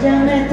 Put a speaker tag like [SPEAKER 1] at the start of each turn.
[SPEAKER 1] Damn it.